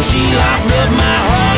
She locked up my heart.